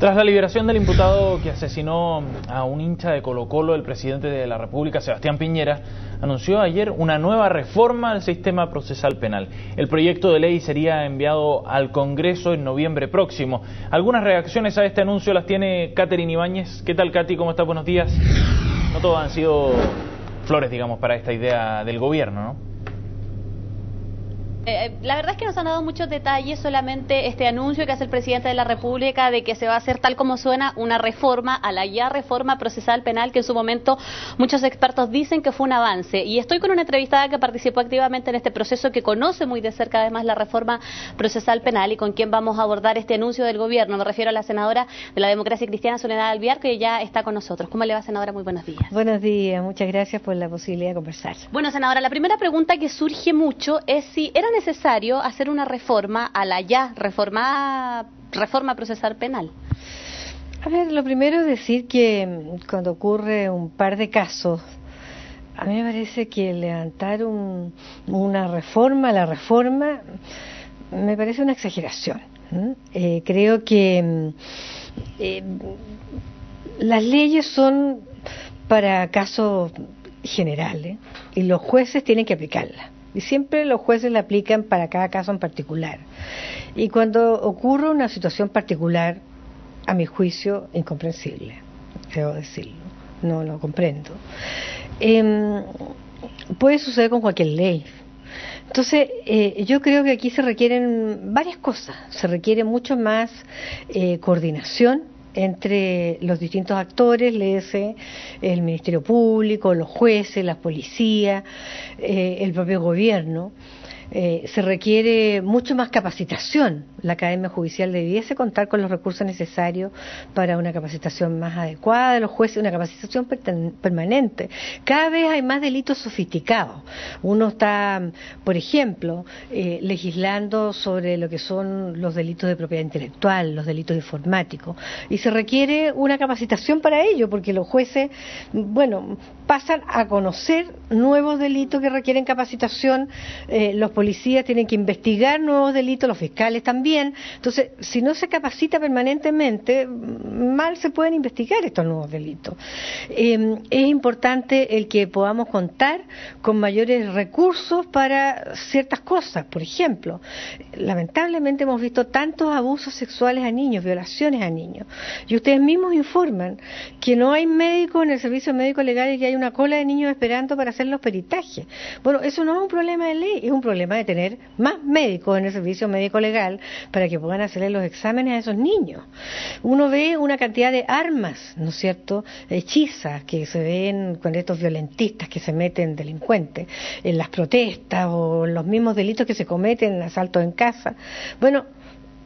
Tras la liberación del imputado que asesinó a un hincha de Colo Colo, el presidente de la República, Sebastián Piñera, anunció ayer una nueva reforma al sistema procesal penal. El proyecto de ley sería enviado al Congreso en noviembre próximo. Algunas reacciones a este anuncio las tiene Catherine Ibáñez. ¿Qué tal, Katy? ¿Cómo estás? Buenos días. No todos han sido flores, digamos, para esta idea del gobierno, ¿no? Eh, eh, la verdad es que nos han dado muchos detalles, solamente este anuncio que hace el presidente de la República de que se va a hacer tal como suena una reforma a la ya reforma procesal penal que en su momento muchos expertos dicen que fue un avance. Y estoy con una entrevistada que participó activamente en este proceso, que conoce muy de cerca además la reforma procesal penal y con quien vamos a abordar este anuncio del gobierno. Me refiero a la senadora de la democracia cristiana, Soledad Alviar, que ya está con nosotros. ¿Cómo le va, senadora? Muy buenos días. Buenos días, muchas gracias por la posibilidad de conversar. Bueno, senadora, la primera pregunta que surge mucho es si era necesario hacer una reforma a la ya reformada reforma procesal penal? A ver, lo primero es decir que mm, cuando ocurre un par de casos, a mí me parece que levantar una reforma, la reforma, me parece una exageración. Eh, creo que mm, eh, las leyes son para casos generales y los jueces tienen que aplicarlas. Y siempre los jueces la aplican para cada caso en particular. Y cuando ocurre una situación particular, a mi juicio, incomprensible, debo decirlo, no lo comprendo, em, puede suceder con cualquier ley. Entonces, eh, yo creo que aquí se requieren varias cosas. Se requiere mucho más eh, coordinación entre los distintos actores, léese el Ministerio Público, los jueces, la policía, eh, el propio gobierno. Eh, se requiere mucho más capacitación. La Academia Judicial debiese contar con los recursos necesarios para una capacitación más adecuada de los jueces, una capacitación permanente. Cada vez hay más delitos sofisticados. Uno está, por ejemplo, eh, legislando sobre lo que son los delitos de propiedad intelectual, los delitos informáticos, y se requiere una capacitación para ello, porque los jueces, bueno, pasan a conocer nuevos delitos que requieren capacitación, eh, los policías tienen que investigar nuevos delitos, los fiscales también. Entonces, si no se capacita permanentemente, mal se pueden investigar estos nuevos delitos. Em, es importante el que podamos contar con mayores recursos para ciertas cosas. Por ejemplo, lamentablemente hemos visto tantos abusos sexuales a niños, violaciones a niños. Y ustedes mismos informan que no hay médicos en el servicio médico legal y que hay una cola de niños esperando para hacer los peritajes. Bueno, eso no es un problema de ley, es un problema de tener más médicos en el servicio médico legal para que puedan hacerle los exámenes a esos niños. Uno ve una cantidad de armas, ¿no es cierto?, hechizas que se ven con estos violentistas que se meten delincuentes en las protestas o los mismos delitos que se cometen en asaltos en casa. Bueno,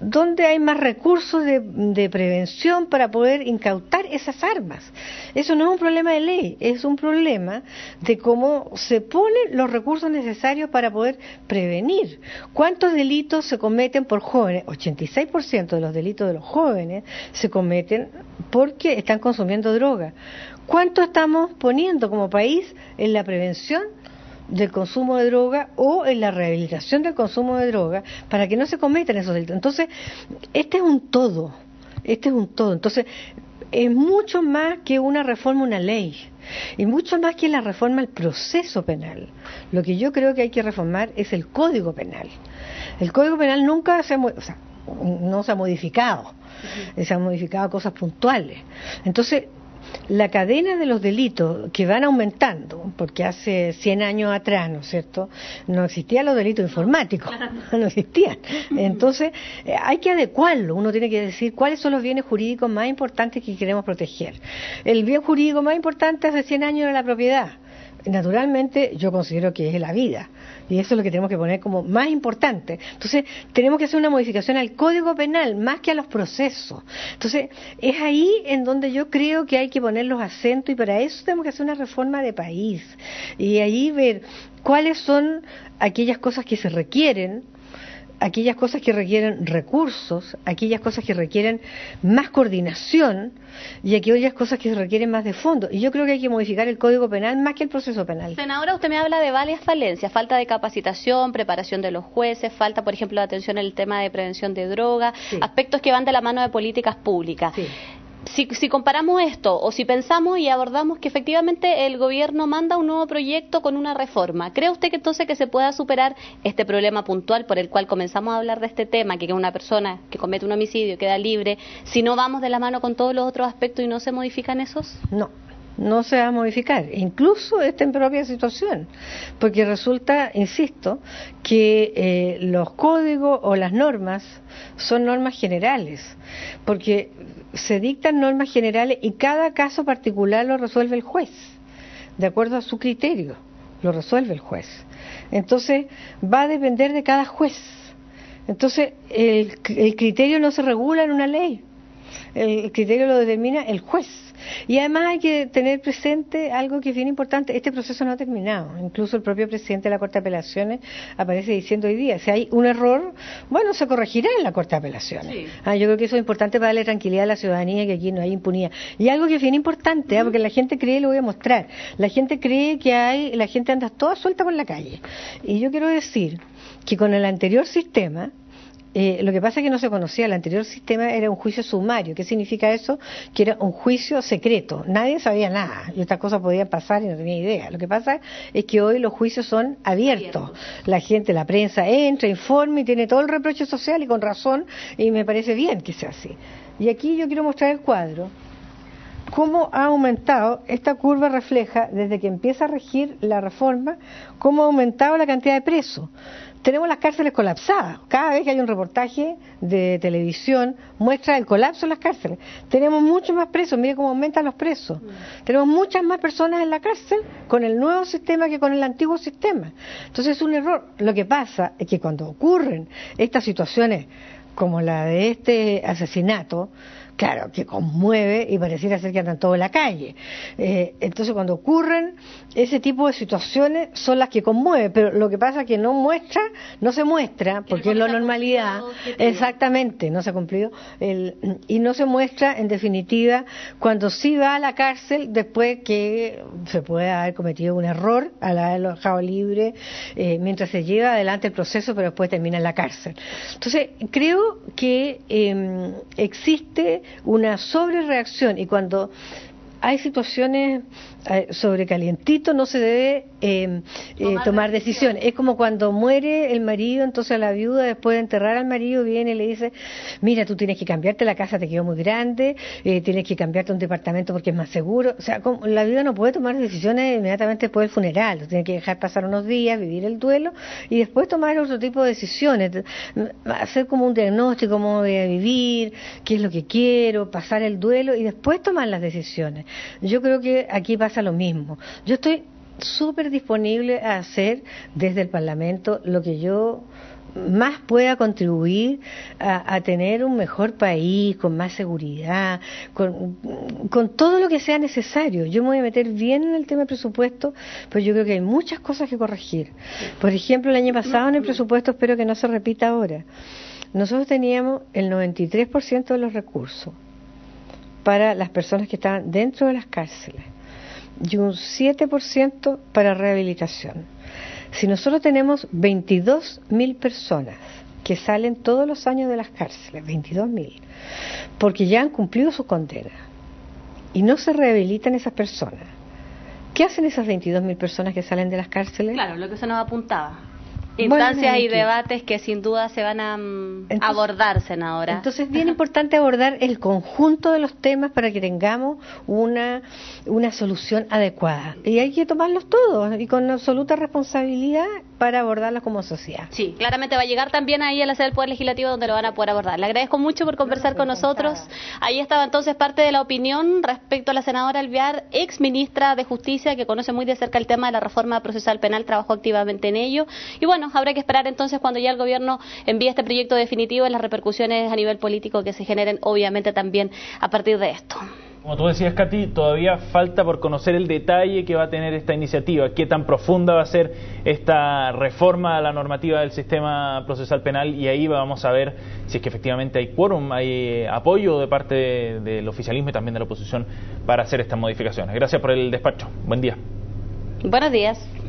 ¿Dónde hay más recursos de, prevención para poder incautar esas armas? Eso no es un problema de ley, es un problema de cómo se ponen los recursos necesarios para poder prevenir. ¿Cuántos delitos se cometen por jóvenes? 86% de los delitos de los jóvenes se cometen porque están consumiendo droga. ¿Cuánto estamos poniendo como país en la prevención? Del consumo de droga o en la rehabilitación del consumo de droga para que no se cometan esos delitos. Entonces, este es un todo, este es un todo. Entonces, es mucho más que una reforma, una ley, y mucho más que la reforma al proceso penal. Lo que yo creo que hay que reformar es el código penal. El código penal nunca se o sea, no se ha modificado, se han modificado cosas puntuales. Entonces, la cadena de los delitos que van aumentando, porque hace 100 años atrás, ¿no es cierto?, no existían los delitos informáticos, no existían. Entonces, eh, hay que adecuarlo, uno tiene que decir cuáles son los bienes jurídicos más importantes que queremos proteger. El bien jurídico más importante hace 100 años era la propiedad naturalmente yo considero que es la vida. Y eso es lo que tenemos que poner como más importante. Entonces, tenemos que hacer una modificación al Código Penal más que a los procesos. Entonces, es ahí en donde yo creo que hay que poner los acentos y para eso tenemos que hacer una reforma de país. Y ahí ver cuáles son aquellas cosas que se requieren aquellas cosas que requieren recursos, aquellas cosas que requieren más coordinación y aquellas cosas que requieren más de fondo. Y yo creo que hay que modificar el Código Penal más que el proceso penal. Senadora, usted me habla de varias falencias, falta de capacitación, preparación de los jueces, falta, por ejemplo, de atención en el tema de prevención de droga, aspectos que van de la mano de políticas públicas si, si, comparamos esto o si pensamos y abordamos que efectivamente el gobierno manda un nuevo proyecto con una reforma, ¿cree usted que entonces que se pueda superar este problema puntual por el cual comenzamos a hablar de este tema, que una persona que comete un homicidio queda libre, si no vamos de la mano con todos los otros aspectos y no se modifican esos? No, no se va a modificar, incluso esta en propia situación, porque resulta, insisto, que eh, los códigos o las normas son normas generales, porque se dictan normas generales y cada caso particular lo resuelve el juez, de acuerdo a su criterio, lo resuelve el juez. Entonces, va a depender de cada juez. Entonces, el, el criterio no se regula en una ley, el criterio lo determina el juez. Y además hay que tener presente algo que es bien importante, este proceso no ha terminado. Incluso el propio presidente de la Corte de Apelaciones aparece diciendo hoy día, si hay un error, bueno, se corregirá en la Corte de Apelaciones. Ah, yo creo que eso es importante para darle tranquilidad a la ciudadanía, que aquí no hay impunidad. Y algo que es bien importante, ¿ah? porque la gente cree, lo voy a mostrar, la gente cree que hay, la gente anda toda suelta por la calle. Y yo quiero decir que con el anterior sistema, eh, lo que pasa es que no se conocía, el anterior sistema era un juicio sumario. ¿Qué significa eso? Que era un juicio secreto. Nadie sabía nada y estas cosas podían pasar y no tenía idea. Lo que pasa es que hoy los juicios son abiertos. La gente, la prensa entra, informa y tiene todo el reproche social y con razón y me parece bien que sea así. Y aquí yo quiero mostrar el cuadro cómo ha aumentado, esta curva refleja desde que empieza a regir la reforma, cómo ha aumentado la cantidad de presos tenemos las cárceles colapsadas. Cada vez que hay un reportaje de televisión muestra el colapso en las cárceles. Tenemos muchos más presos, mire cómo aumentan los presos. Mm. Tenemos muchas más personas en la cárcel con el nuevo sistema que con el antiguo sistema. Entonces es un error. Lo que pasa es que cuando ocurren estas situaciones como la de este asesinato, claro, que conmueve y pareciera ser que andan todo en la calle. Eh, entonces, cuando ocurren ese tipo de situaciones, son las que conmueven, pero lo que pasa es que no muestra, no se muestra, porque es la normalidad, exactamente, no se ha cumplido, el, y no se muestra, en definitiva, cuando sí va a la cárcel después que se puede haber cometido un error al haberlo dejado libre, eh, mientras se lleva adelante el proceso, pero después termina en la cárcel. Entonces, creo que eh, existe una sobrereacción. Y cuando hay situaciones eh, sobre calientito no se debe em, eh, tomar, decisiones. Es como cuando muere el marido, entonces la viuda después de enterrar al marido viene y le dice, mira, tú tienes que cambiarte, la casa te quedó muy grande, eh, tienes que cambiarte un departamento porque es más seguro. O sea, la viuda no puede tomar decisiones inmediatamente después del funeral, tiene que dejar pasar unos días, vivir el duelo y después tomar otro tipo de decisiones, hacer como un diagnóstico, cómo voy a vivir, qué es lo que quiero, pasar el duelo y después tomar las decisiones. Yo creo que aquí pasa lo mismo. Yo estoy súper disponible a hacer desde el Parlamento lo que yo más pueda contribuir a, tener un mejor país, con más seguridad, con, todo lo que sea necesario. Yo me voy a meter bien en el tema del presupuesto, pero yo creo que hay muchas cosas que corregir. Por ejemplo, el año pasado en el presupuesto, espero que no se repita ahora, nosotros teníamos el 93% de los recursos para las personas que estaban dentro de las cárceles y un 7% para rehabilitación. Si nosotros tenemos 22.000 personas que salen todos los años de las cárceles, 22.000, porque ya han cumplido su condena y no se rehabilitan esas personas, ¿qué hacen esas 22.000 personas que salen de las cárceles? Claro, lo que se nos apuntaba instancias y debates que sin duda se van a mm, abordar, senadora. Entonces es bien importante abordar el conjunto de los temas para que tengamos una, una solución adecuada. Y hay que tomarlos todos y con absoluta responsabilidad para abordarlos como sociedad. Sí, claramente va a llegar también ahí a la sede del Poder Legislativo donde lo van a poder abordar. Le agradezco mucho por conversar con nosotros. Ahí estaba entonces parte de la opinión respecto a la senadora Alvear, ex ministra de Justicia, que conoce muy de cerca el tema de la reforma procesal penal, trabajó activamente en ello. Y bueno, habrá que esperar entonces cuando ya el gobierno envíe este proyecto definitivo en las repercusiones a nivel político que se generen obviamente también a partir de esto. Como tú decías, Katy, todavía falta por conocer el detalle que va a tener esta iniciativa, qué tan profunda va a ser esta reforma a la normativa del sistema procesal penal y ahí vamos a ver si es que efectivamente hay quórum, hay eh, apoyo de parte del oficialismo y también de la oposición para hacer estas modificaciones. Gracias por el despacho. Buen día. Buenos días.